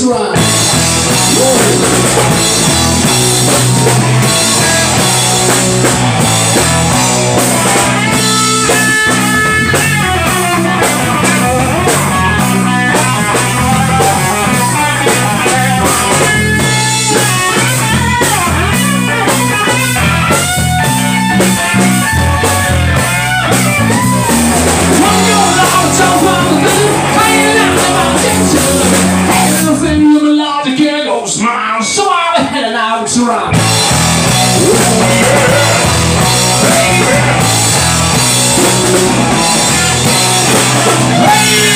let baby,